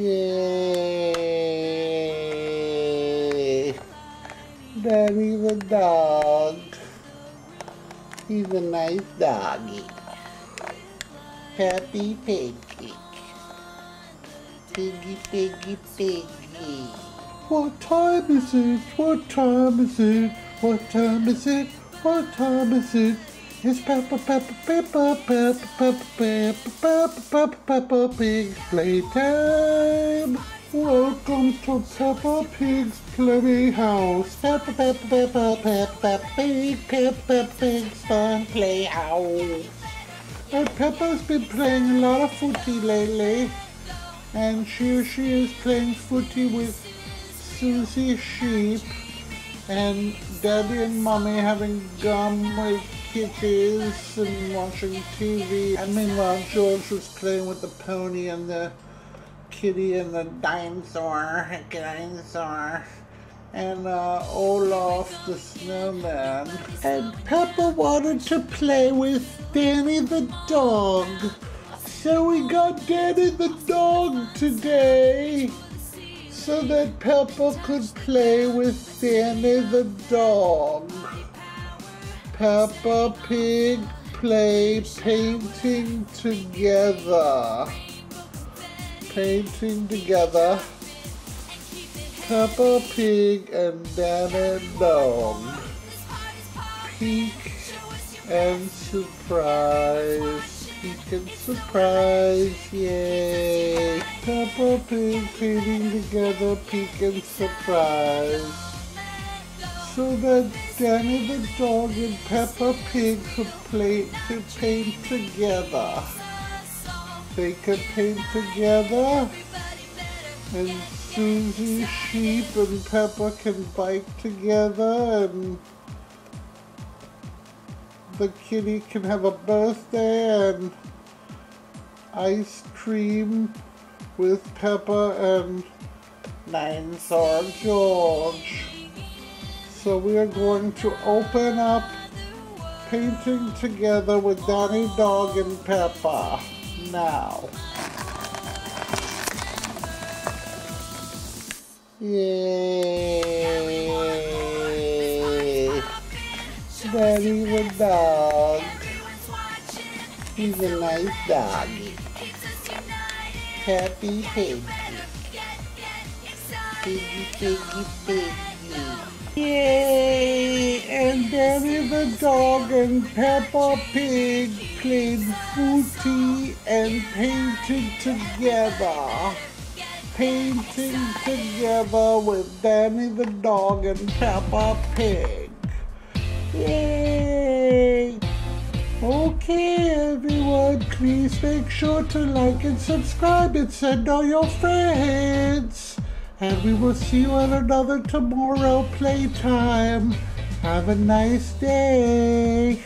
Yay! Danny the dog. He's a nice doggy. Happy piggy. Piggy, piggy, piggy. What time is it? What time is it? What time is it? What time is it? It's Peppa, Peppa, Peppa, Peppa, Peppa, Peppa, Peppa, Peppa, Peppa Pig playtime. Welcome to Peppa Pig's Playhouse. Peppa, Peppa, Peppa, Peppa, Pig, Peppa, Peppa Pig's fun playhouse. And Peppa's been playing a lot of footy lately. And here she is playing footy with Susie Sheep. And Daddy and Mommy having gum with kitties and watching TV. And meanwhile, George was playing with the pony and the kitty and the dinosaur, dinosaur, and uh, Olaf the snowman. And Peppa wanted to play with Danny the dog. So we got Danny the dog today so that Peppa could play with Danny the dog. Peppa Pig play painting together. Painting together. Peppa Pig and Danny Dog. Peek and surprise. Peek and surprise. Yay. Peppa Pig painting together. Peek and surprise so that Danny the dog and Peppa Pig could play to paint together. They could paint together and Susie Sheep and Peppa can bike together and the kitty can have a birthday and ice cream with Peppa and Nine Dinosaur George. So we are going to open up painting together with Danny Dog and Peppa now. Yay! Danny the dog. He's a nice doggy. Happy piggy. Piggy, piggy, piggy. Danny the dog and Peppa Pig played footy and painted together. Painting together with Danny the dog and Peppa Pig. Yay! Okay, everyone, please make sure to like and subscribe and send all your friends. And we will see you on another tomorrow playtime. Have a nice day.